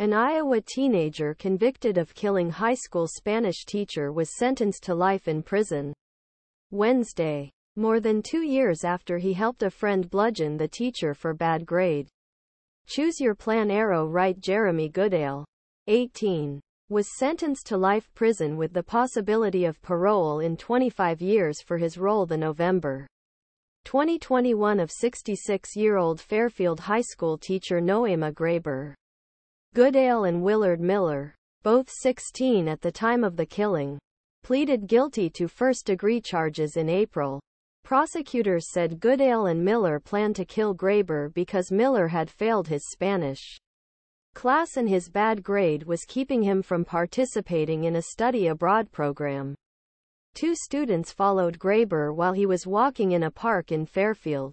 An Iowa teenager convicted of killing high school Spanish teacher was sentenced to life in prison. Wednesday. More than two years after he helped a friend bludgeon the teacher for bad grade. Choose your plan arrow right Jeremy Goodale, 18, was sentenced to life prison with the possibility of parole in 25 years for his role the November 2021 of 66-year-old Fairfield High School teacher Nohema Graber. Goodale and Willard Miller, both 16 at the time of the killing, pleaded guilty to first-degree charges in April. Prosecutors said Goodale and Miller planned to kill Graber because Miller had failed his Spanish class and his bad grade was keeping him from participating in a study abroad program. Two students followed Graber while he was walking in a park in Fairfield,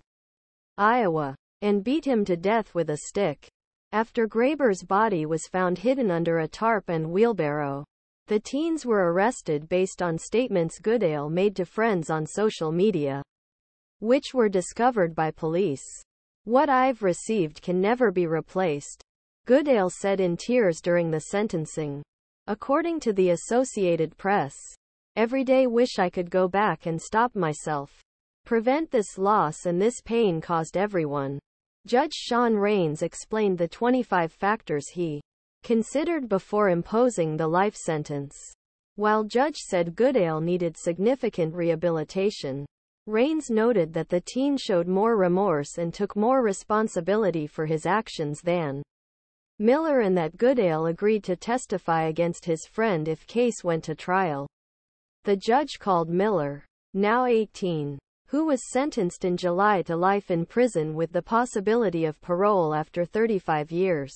Iowa, and beat him to death with a stick. After Graber's body was found hidden under a tarp and wheelbarrow, the teens were arrested based on statements Goodale made to friends on social media, which were discovered by police. What I've received can never be replaced, Goodale said in tears during the sentencing. According to the Associated Press, every day wish I could go back and stop myself. Prevent this loss and this pain caused everyone. Judge Shawn Rains explained the 25 factors he considered before imposing the life sentence. While Judge said Goodale needed significant rehabilitation, Rains noted that the teen showed more remorse and took more responsibility for his actions than Miller and that Goodale agreed to testify against his friend if case went to trial. The judge called Miller, now 18, who was sentenced in July to life in prison with the possibility of parole after 35 years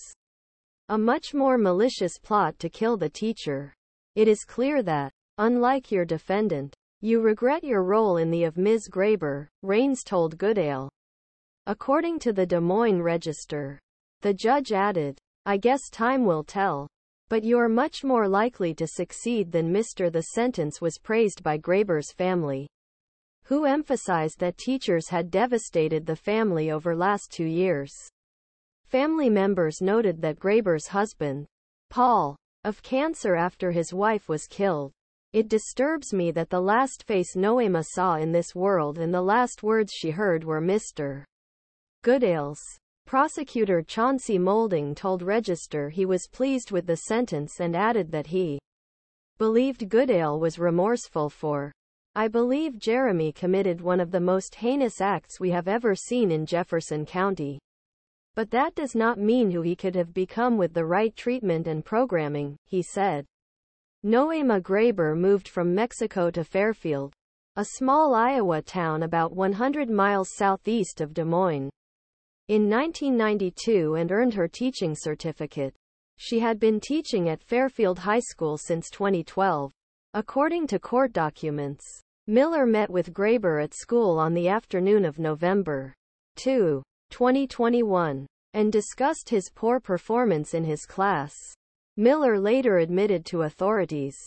a much more malicious plot to kill the teacher. It is clear that, unlike your defendant, you regret your role in the of Ms. Graber, Rains told Goodale. According to the Des Moines Register, the judge added, I guess time will tell. But you're much more likely to succeed than Mr. The sentence was praised by Graber's family, who emphasized that teachers had devastated the family over last two years. Family members noted that Graber's husband, Paul, of cancer after his wife was killed. It disturbs me that the last face Nohema saw in this world and the last words she heard were Mr. Goodale's. Prosecutor Chauncey Moulding told Register he was pleased with the sentence and added that he believed Goodale was remorseful for I believe Jeremy committed one of the most heinous acts we have ever seen in Jefferson County. But that does not mean who he could have become with the right treatment and programming, he said. Nohema Graber moved from Mexico to Fairfield, a small Iowa town about 100 miles southeast of Des Moines, in 1992 and earned her teaching certificate. She had been teaching at Fairfield High School since 2012. According to court documents, Miller met with Graber at school on the afternoon of November 2. 2021, and discussed his poor performance in his class. Miller later admitted to authorities